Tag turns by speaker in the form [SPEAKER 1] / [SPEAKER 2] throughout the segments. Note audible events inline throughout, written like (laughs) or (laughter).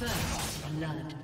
[SPEAKER 1] First blood.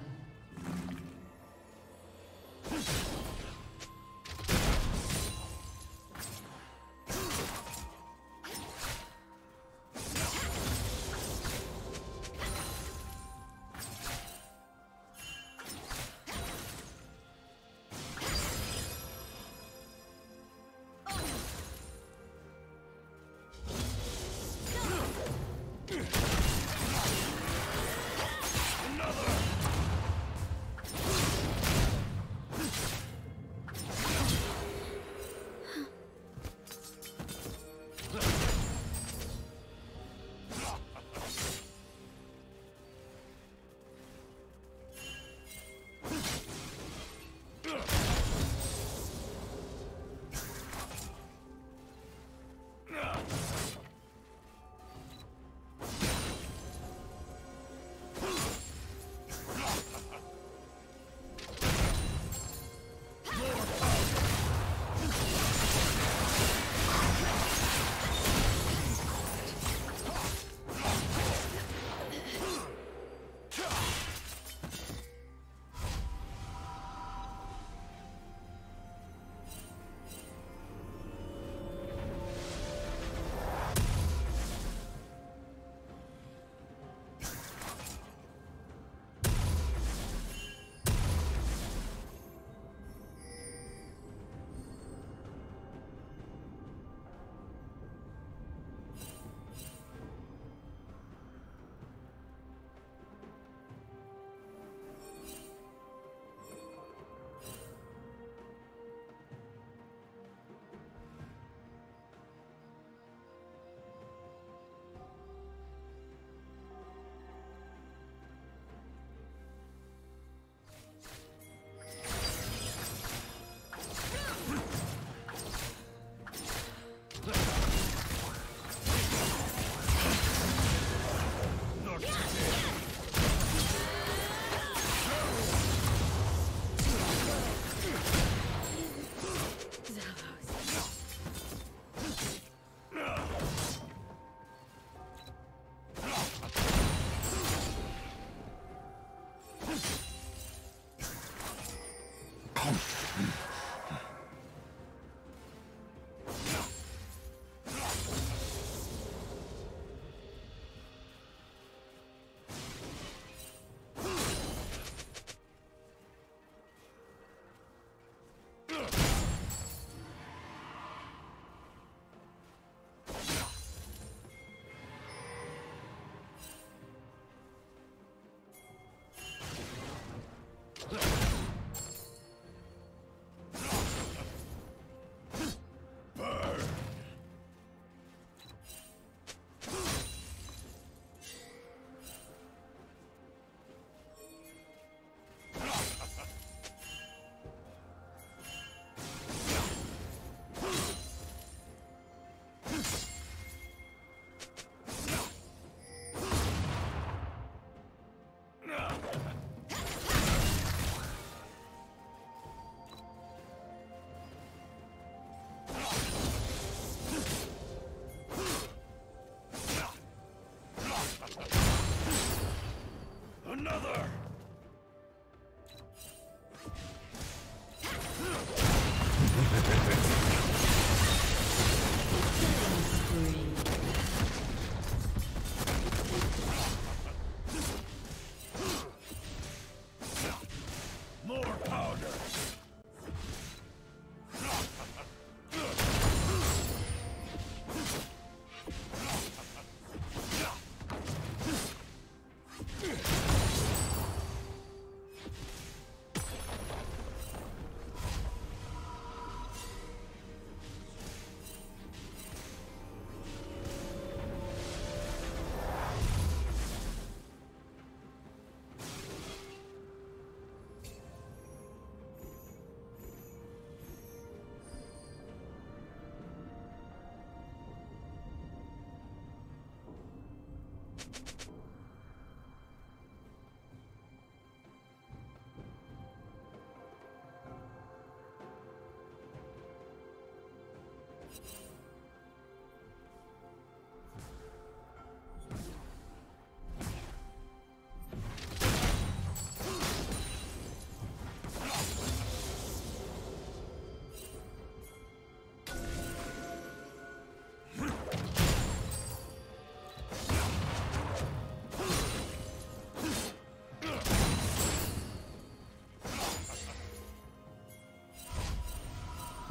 [SPEAKER 1] Let's go.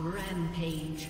[SPEAKER 2] Rampage.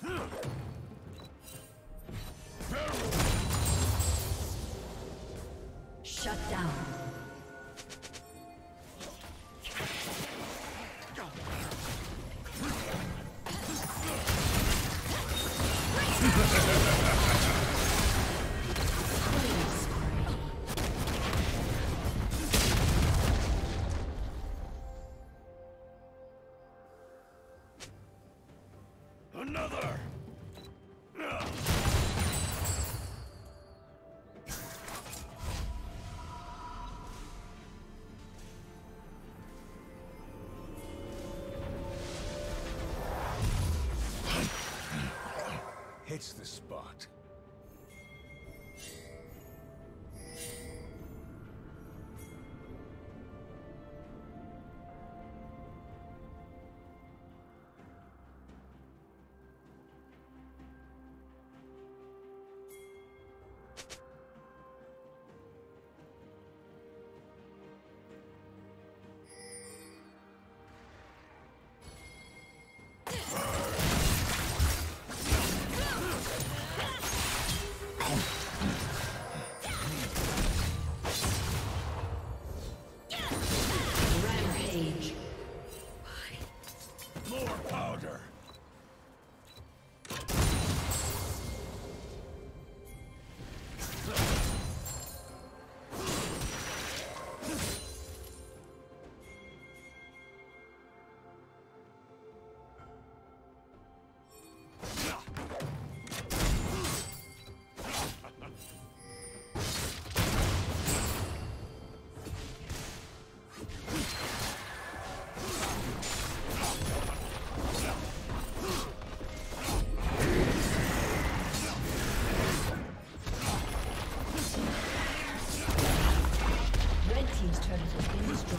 [SPEAKER 2] Shut team's turret has been destroyed.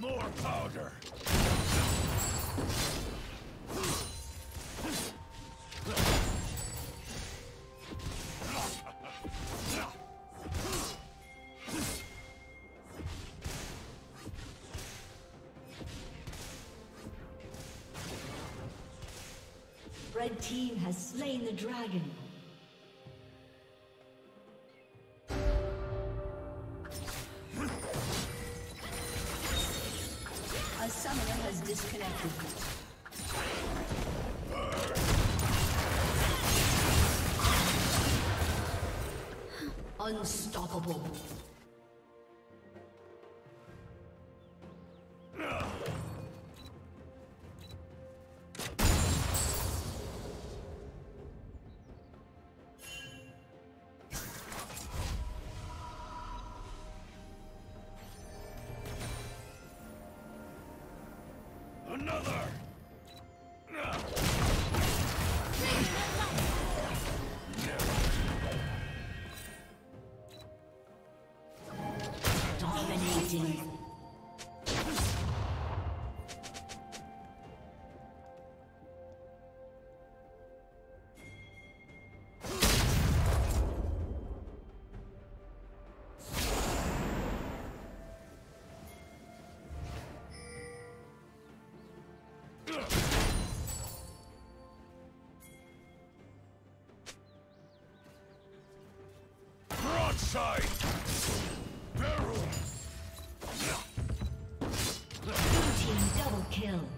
[SPEAKER 1] More powder!
[SPEAKER 2] Red team has slain the dragon.
[SPEAKER 1] Another!
[SPEAKER 2] Kill.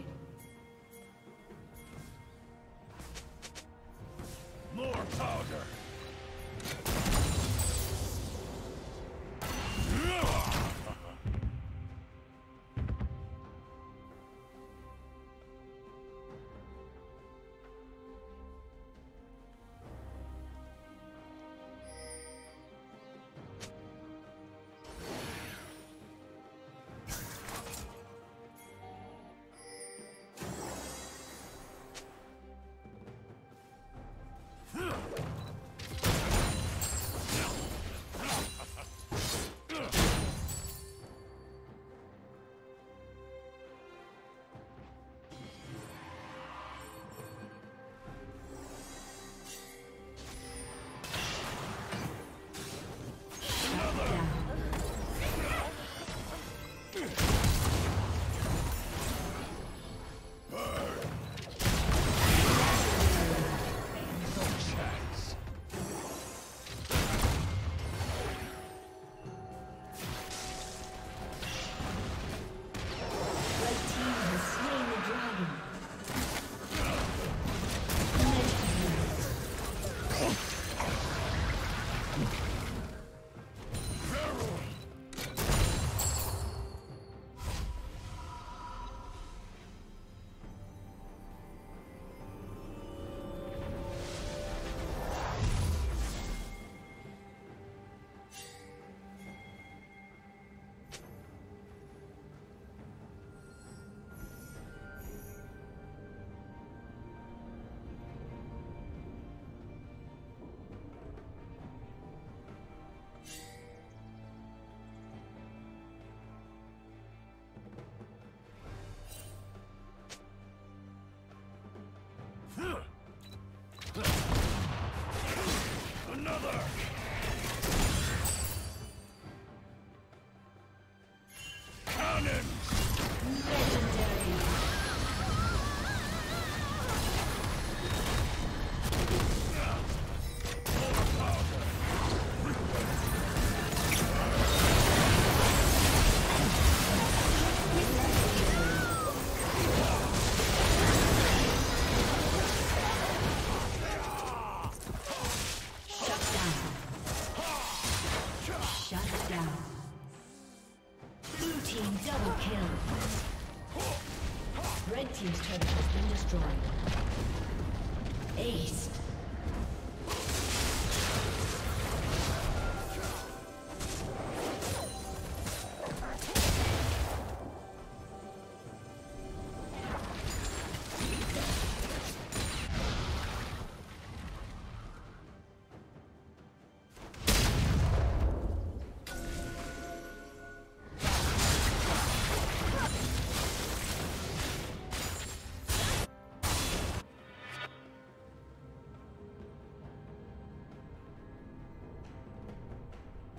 [SPEAKER 2] Legendary.
[SPEAKER 1] Another!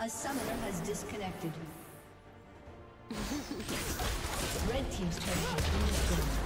[SPEAKER 2] A summoner has disconnected. (laughs) Red Team's turret has been destroyed.